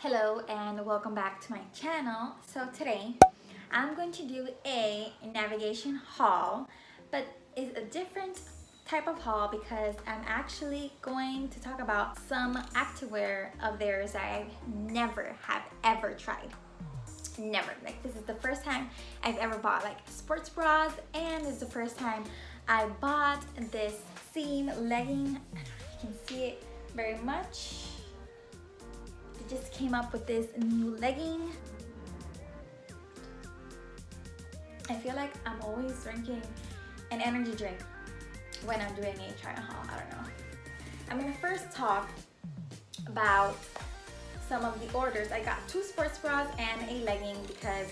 Hello and welcome back to my channel. So today I'm going to do a navigation haul but it's a different type of haul because I'm actually going to talk about some activewear of theirs that I never have ever tried. Never. Like this is the first time I've ever bought like sports bras and is the first time I bought this seam legging. I don't know if you can see it very much just came up with this new legging. I feel like I'm always drinking an energy drink when I'm doing a try haul, I don't know. I'm gonna first talk about some of the orders. I got two sports bras and a legging because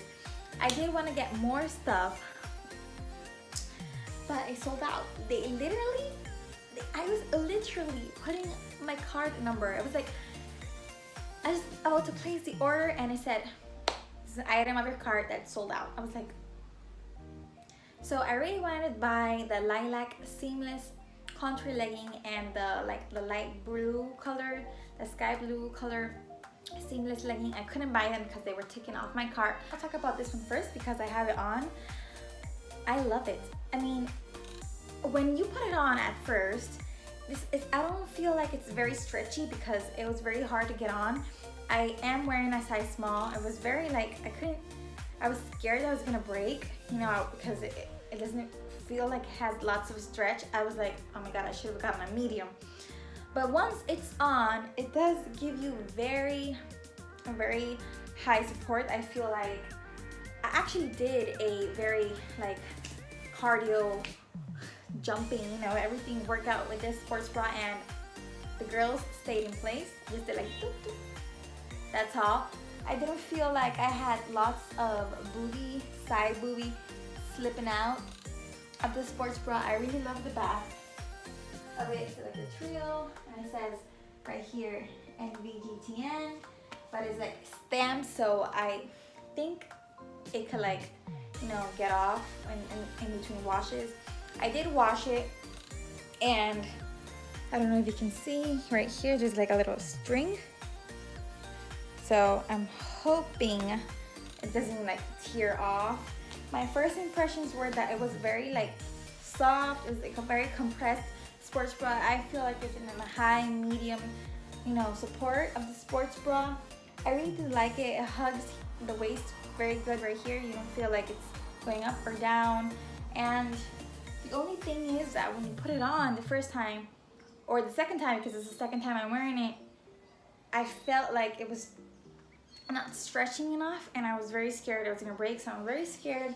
I did want to get more stuff, but I sold out. They literally, I was literally putting my card number. It was like I was about to place the order and it said, this is an item of your cart that sold out. I was like, so I really wanted to buy the lilac seamless contour legging and the like the light blue color, the sky blue color seamless legging. I couldn't buy them because they were taken off my cart. I'll talk about this one first because I have it on. I love it. I mean, when you put it on at first, this is, I don't feel like it's very stretchy because it was very hard to get on. I am wearing a size small. I was very like, I couldn't, I was scared I was gonna break, you know, because it, it doesn't feel like it has lots of stretch. I was like, oh my God, I should have gotten a medium. But once it's on, it does give you very, very high support. I feel like I actually did a very like cardio jumping, you know, everything worked out with this sports bra and the girls stayed in place. Just did like, doop, doop. that's all. I didn't feel like I had lots of booby, side booby slipping out of the sports bra. I really love the back of it. It's like a trio and it says right here NVGTN, but it's like stamped so I think it could like, you know, get off in, in, in between washes. I did wash it and I don't know if you can see right here, there's like a little string. So I'm hoping it doesn't like tear off. My first impressions were that it was very like soft, it was like a very compressed sports bra. I feel like it's in a high, medium, you know, support of the sports bra. I really do like it. It hugs the waist very good right here. You don't feel like it's going up or down. And the only thing is that when you put it on the first time, or the second time, because it's the second time I'm wearing it, I felt like it was not stretching enough and I was very scared it was gonna break. So I'm very scared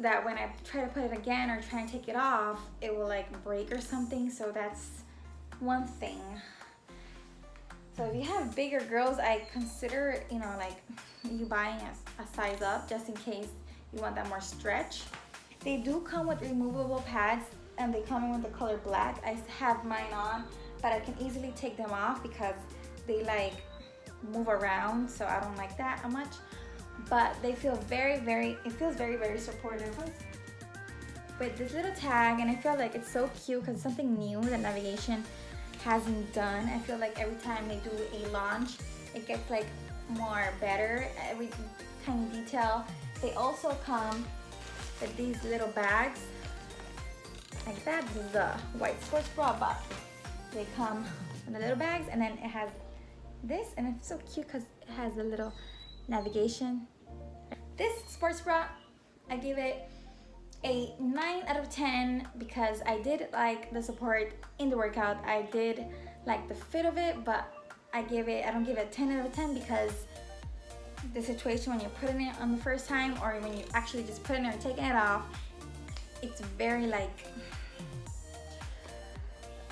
that when I try to put it again or try and take it off, it will like break or something. So that's one thing. So if you have bigger girls, I consider, you know, like you buying a, a size up just in case you want that more stretch. They do come with removable pads and they come in with the color black. I have mine on, but I can easily take them off because they like move around, so I don't like that much. But they feel very, very, it feels very, very supportive. With this little tag, and I feel like it's so cute because something new that Navigation hasn't done. I feel like every time they do a launch, it gets like more better, every tiny detail. They also come with these little bags like that. This is the white sports bra, but they come in the little bags and then it has this and it's so cute because it has a little navigation. This sports bra, I give it a 9 out of 10 because I did like the support in the workout. I did like the fit of it, but I give it, I don't give it a 10 out of 10 because the situation when you're putting it on the first time or when you actually just putting it or taking it off, it's very like,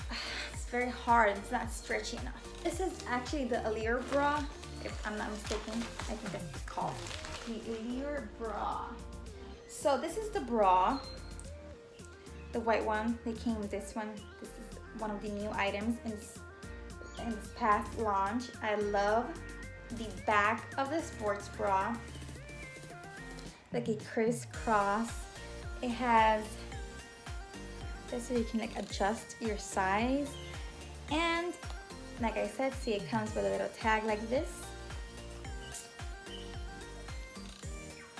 it's very hard, it's not stretchy enough. This is actually the Allure bra, if I'm not mistaken. I think that's called the Allure bra. So this is the bra, the white one. They came with this one. This is one of the new items in this, in this past launch. I love the back of the sports bra, like a crisscross. It has this so you can like adjust your size. And like I said, see it comes with a little tag like this.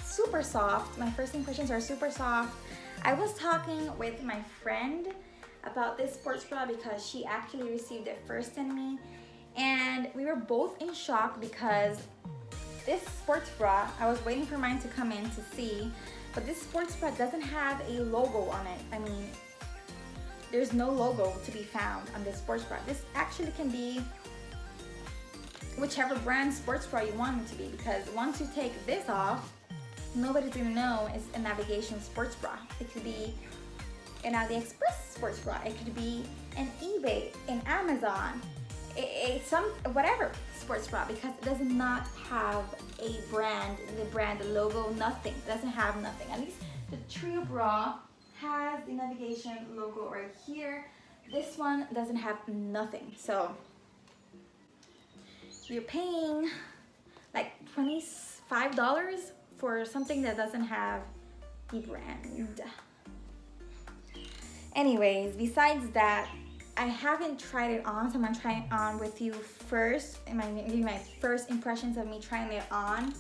Super soft, my first impressions are super soft. I was talking with my friend about this sports bra because she actually received it first than me and we were both in shock because this sports bra, I was waiting for mine to come in to see, but this sports bra doesn't have a logo on it. I mean, there's no logo to be found on this sports bra. This actually can be whichever brand sports bra you want it to be because once you take this off, nobody's gonna know it's a navigation sports bra. It could be an AliExpress sports bra. It could be an eBay, an Amazon, a, a, some whatever sports bra because it does not have a brand, the brand, the logo, nothing. It doesn't have nothing. At least the Trio bra has the navigation logo right here. This one doesn't have nothing. So you're paying like $25 for something that doesn't have the brand. Anyways, besides that, I haven't tried it on, so I'm gonna try it on with you first. And my give my first impressions of me trying it on.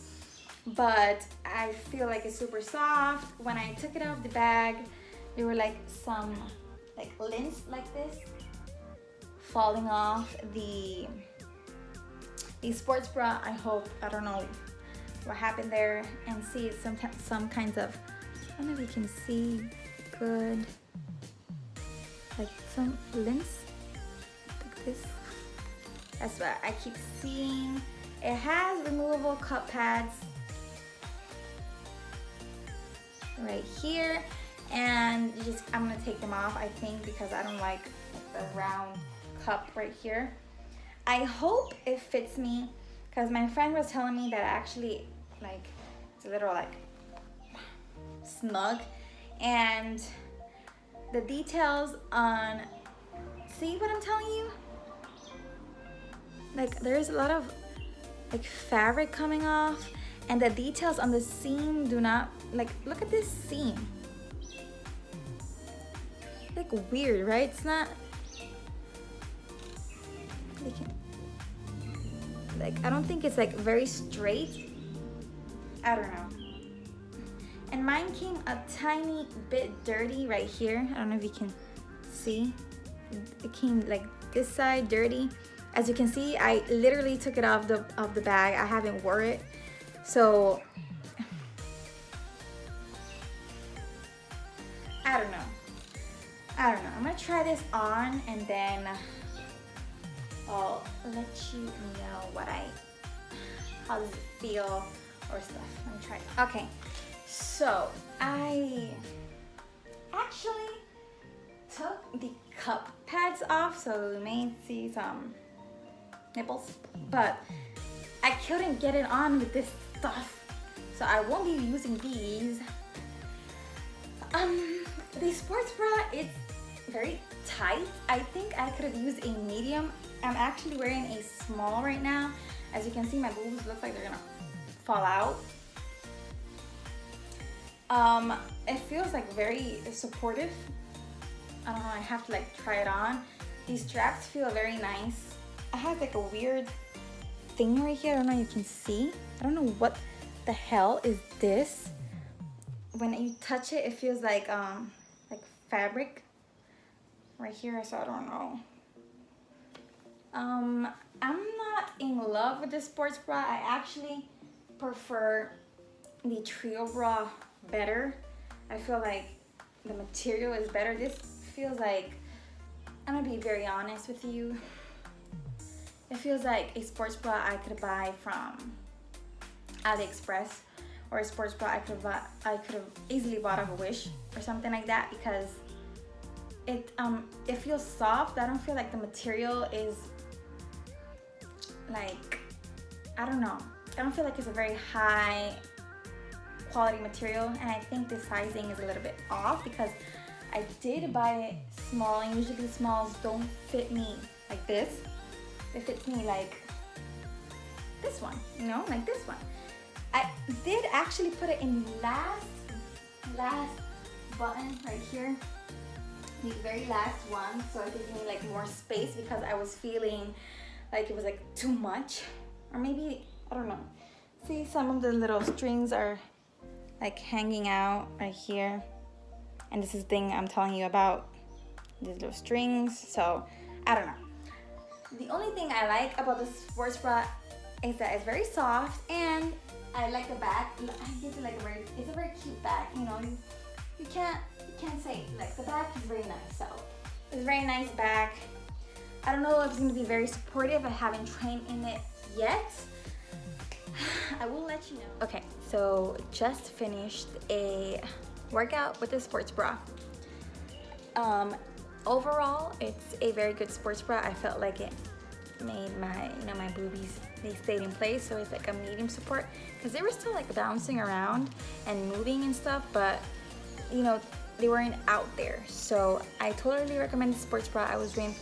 But I feel like it's super soft. When I took it out of the bag, there were like some like lint like this falling off the the sports bra. I hope I don't know what happened there and see some some kinds of I don't know if you can see good like some links like this. That's what I keep seeing. It has removable cup pads right here and just I'm gonna take them off I think because I don't like the round cup right here. I hope it fits me because my friend was telling me that actually like it's a little like snug and the details on see what I'm telling you? Like there's a lot of like fabric coming off and the details on the seam do not like look at this seam. Like weird right? It's not like I don't think it's like very straight. I don't know and mine came a tiny bit dirty right here. I don't know if you can see. It came like this side dirty. As you can see I literally took it off the of the bag. I haven't wore it. So I don't know. I don't know. I'm gonna try this on and then I'll let you know what I how does it feel or stuff. Let me try it. okay so I actually took the cup pads off so you may see some nipples, but I couldn't get it on with this stuff. So I won't be using these. Um, the sports bra, it's very tight. I think I could have used a medium. I'm actually wearing a small right now. As you can see, my boobs look like they're gonna fall out. Um, it feels like very supportive. I don't know, I have to like try it on. These straps feel very nice. I have like a weird thing right here. I don't know if you can see. I don't know what the hell is this. When you touch it, it feels like um like fabric right here, so I don't know. Um, I'm not in love with the sports bra. I actually prefer the trio bra better. I feel like the material is better. This feels like, I'm gonna be very honest with you. It feels like a sports bra I could buy from AliExpress or a sports bra I could I could have easily bought off a Wish or something like that because it um it feels soft. I don't feel like the material is like I don't know. I don't feel like it's a very high quality material and I think the sizing is a little bit off because I did buy it small and usually the smalls don't fit me like this. It fits me like this one, you know, like this one. I did actually put it in last, last button right here. The very last one, so it gives me like more space because I was feeling like it was like too much. Or maybe, I don't know. See, some of the little strings are like hanging out right here. And this is the thing I'm telling you about, these little strings. So I don't know. The only thing I like about the sports bra is that it's very soft and I like the back. I guess like a very, it's a very cute back. You know, you, you can't you can't say like the back is very nice. So it's a very nice back. I don't know if it's gonna be very supportive. I haven't trained in it yet. I will let you know. Okay, so just finished a workout with the sports bra. Um, overall, it's a very good sports bra. I felt like it made my, you know, my boobies, they stayed in place. So it's like a medium support because they were still like bouncing around and moving and stuff, but you know, they weren't out there. So I totally recommend the sports bra. I was doing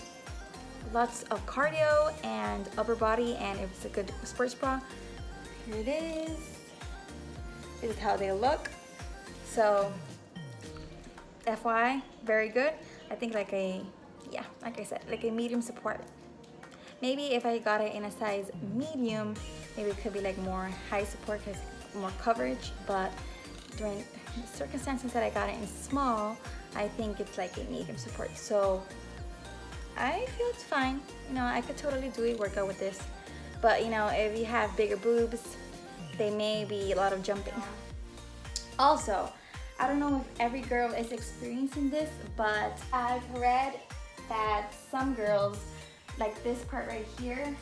lots of cardio and upper body and it was a good sports bra. Here it is. This is how they look. So FY, very good. I think like a, yeah, like I said, like a medium support. Maybe if I got it in a size medium, maybe it could be like more high support because more coverage, but during circumstances that I got it in small, I think it's like a medium support. So I feel it's fine. You know, I could totally do a workout with this. But you know, if you have bigger boobs, they may be a lot of jumping. Also, I don't know if every girl is experiencing this, but I've read that some girls, like this part right here,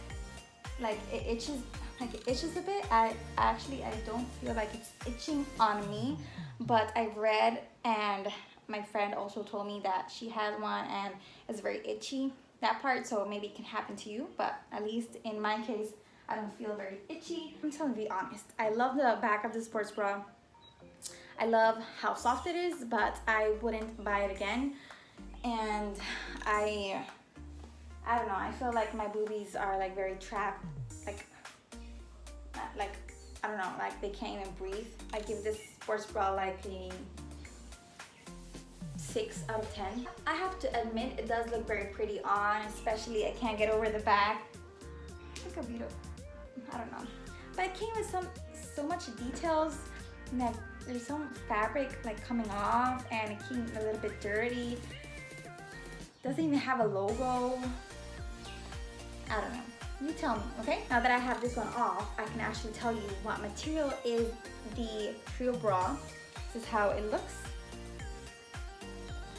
like it itches, like it itches a bit. I actually, I don't feel like it's itching on me, but I've read and my friend also told me that she has one and it's very itchy, that part, so maybe it can happen to you, but at least in my case, I don't feel very itchy. I'm telling you, be honest. I love the back of the sports bra. I love how soft it is, but I wouldn't buy it again. And I, I don't know, I feel like my boobies are like very trapped, like, like, I don't know, like they can't even breathe. I give this sports bra like a six out of 10. I have to admit, it does look very pretty on, especially I can't get over the back. Look how beautiful, I don't know. But it came with some, so much details, like there's some fabric like coming off and it came a little bit dirty. Doesn't even have a logo. I don't know. You tell me, okay? Now that I have this one off, I can actually tell you what material is the Trio Bra. This is how it looks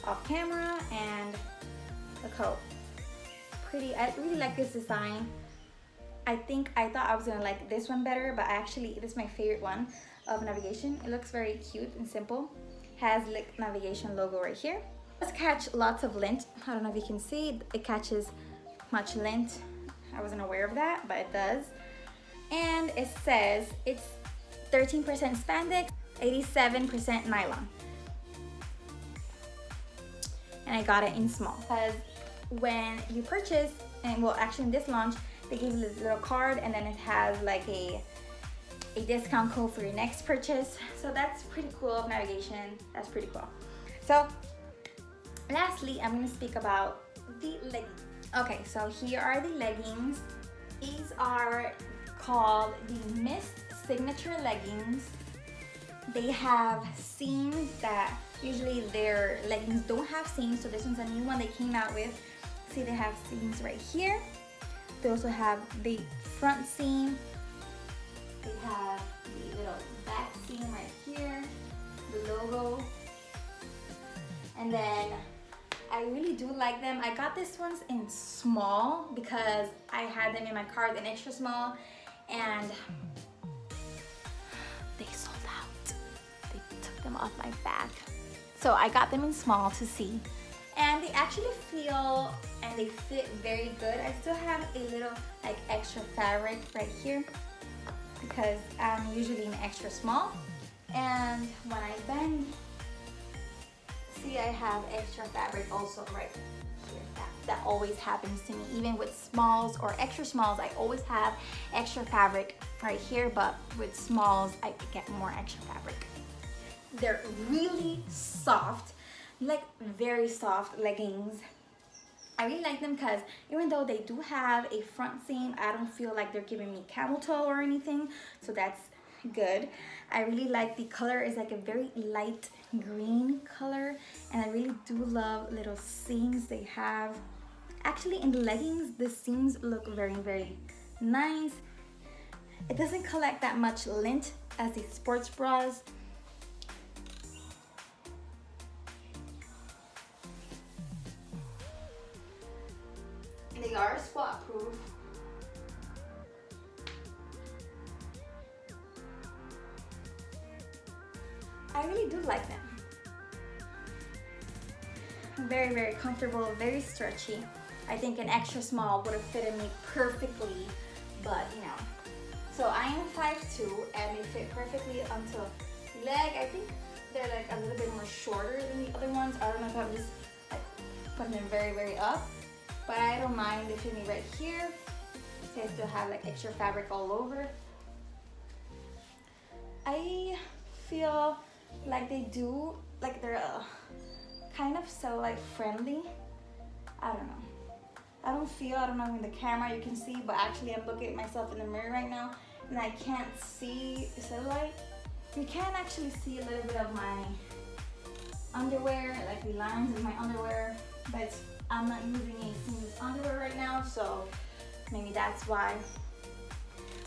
off camera and look how pretty. I really like this design. I think I thought I was gonna like this one better, but actually this is my favorite one of navigation. It looks very cute and simple. Has like navigation logo right here. It does catch lots of lint. I don't know if you can see, it catches much lint. I wasn't aware of that, but it does. And it says it's 13% spandex, 87% nylon. And I got it in small. Because when you purchase, and well actually in this launch, they give you this little card and then it has like a a discount code for your next purchase. So that's pretty cool navigation. That's pretty cool. So lastly, I'm gonna speak about the leggings. Okay, so here are the leggings. These are called the Mist Signature Leggings. They have seams that usually their leggings don't have seams, so this one's a new one they came out with. See, they have seams right here. They also have the front seam they have the little back seam right here, the logo. And then I really do like them. I got this ones in small because I had them in my cart in extra small and they sold out. They took them off my back. So I got them in small to see. And they actually feel and they fit very good. I still have a little like extra fabric right here because I'm usually an extra small. And when I bend, see I have extra fabric also right here. That, that always happens to me. Even with smalls or extra smalls, I always have extra fabric right here, but with smalls, I get more extra fabric. They're really soft, like very soft leggings. I really like them because even though they do have a front seam, I don't feel like they're giving me camel toe or anything. So that's good. I really like the color is like a very light green color and I really do love little seams they have. Actually in the leggings, the seams look very, very nice. It doesn't collect that much lint as the sports bras. They are squat proof. I really do like them. Very, very comfortable, very stretchy. I think an extra small would have fitted me perfectly, but you know. So I am 5'2", and they fit perfectly until leg. I think they're like a little bit more shorter than the other ones. I don't know if I'm just putting them very, very up, but I don't mind. Fit me right here. They still have like extra fabric all over. I feel like they do, like they're uh, kind of so like friendly. I don't know. I don't feel, I don't know in the camera you can see, but actually I'm looking at myself in the mirror right now and I can't see, is that? You can actually see a little bit of my underwear, like the lines in my underwear, but I'm not using any seamless underwear right now, so maybe that's why.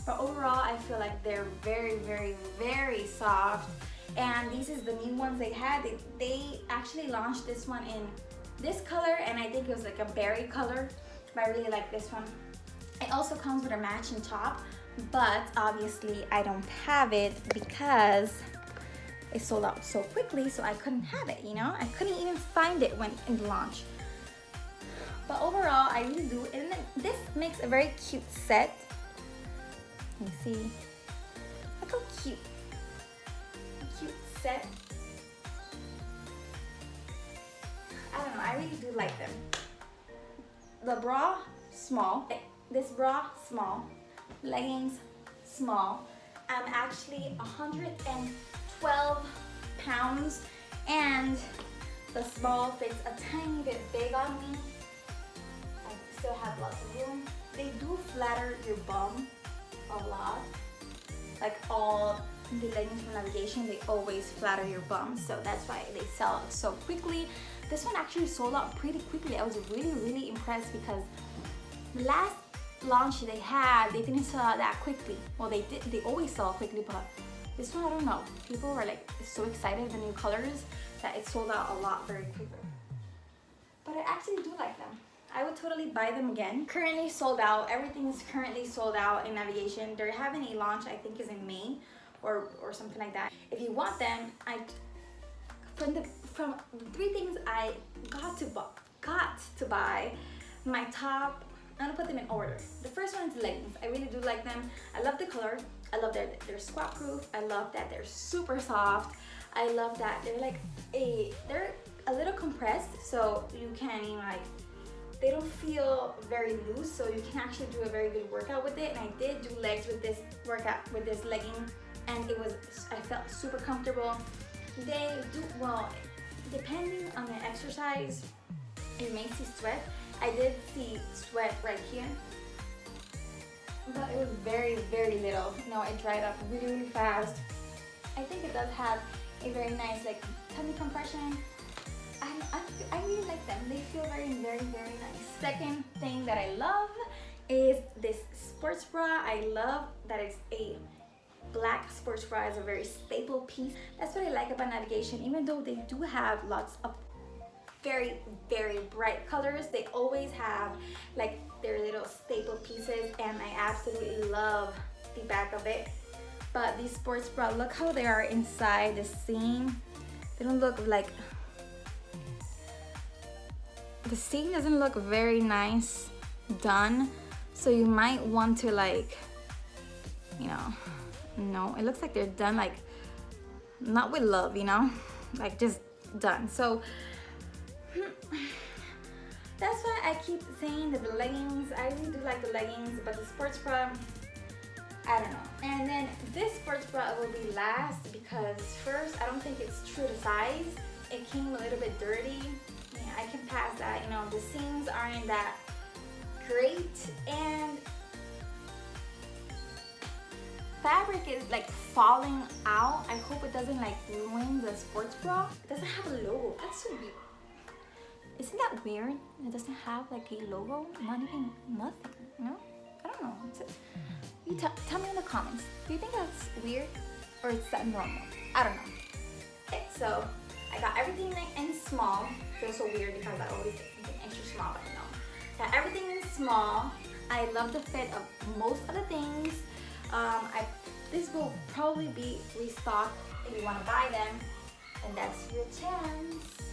But overall, I feel like they're very, very, very soft. And these is the new ones they had. They, they actually launched this one in this color and I think it was like a berry color but I really like this one. It also comes with a matching top but obviously I don't have it because it sold out so quickly so I couldn't have it you know? I couldn't even find it when in the launch but overall I really do and this makes a very cute set you see look how cute. cute set. I don't know, I really do like them. The bra, small. Eh, this bra, small. Leggings, small. I'm actually 112 pounds and the small fits a tiny bit big on me. Still have lots of room. They do flatter your bum a lot. Like all the leggings from navigation they always flatter your bum so that's why they sell so quickly. This one actually sold out pretty quickly. I was really really impressed because the last launch they had they didn't sell out that quickly. Well they did they always sell quickly but this one i don't know. People were like so excited the new colors that it sold out a lot very quickly. But i actually do like them I would totally buy them again. Currently sold out. Everything is currently sold out in navigation. They're having a launch, I think is in May or, or something like that. If you want them, I from the from three things I got to got to buy. My top, I'm gonna put them in order. The first one is leggings. I really do like them. I love the color. I love that they're squat proof. I love that they're super soft. I love that they're like a they're a little compressed so you can like they don't feel very loose so you can actually do a very good workout with it. And I did do legs with this workout with this legging and it was I felt super comfortable. They do well depending on the exercise you may see sweat. I did see sweat right here but it was very very little. No it dried up really really fast. I think it does have a very nice like tummy compression I, I, really like them they feel very very very nice second thing that I love is this sports bra I love that it's a black sports bra is a very staple piece. That's what I like about Navigation. Even though they do have lots of very, very bright colors, they always have like their little staple pieces and I absolutely love the back of it. But these sports bra, look how they are inside the seam. They don't look like, the seam doesn't look very nice done. So you might want to like, you know, no it looks like they're done like not with love you know like just done. So that's why I keep saying that the leggings I really do like the leggings but the sports bra I don't know. And then this sports bra will be last because first I don't think it's true to size. It came a little bit dirty I can pass that you know the seams aren't that great and fabric is like falling out. I hope it doesn't like ruin the sports bra. It doesn't have a logo. That's so weird. Isn't that weird? It doesn't have like a logo, not even nothing. No, I don't know. You tell me in the comments. Do you think that's weird or is that normal? I don't know. Okay, so I got everything in small. Feels so weird because I always get extra small, but no. Got everything in small. I love the fit of most of the things. Um, I this will probably be restocked if you want to buy them, and that's your chance.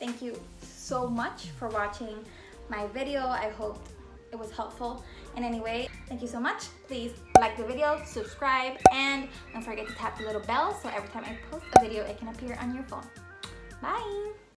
Thank you so much for watching my video. I hope it was helpful And anyway. Thank you so much. Please like the video, subscribe, and don't forget to tap the little bell so every time I post a video, it can appear on your phone. Bye!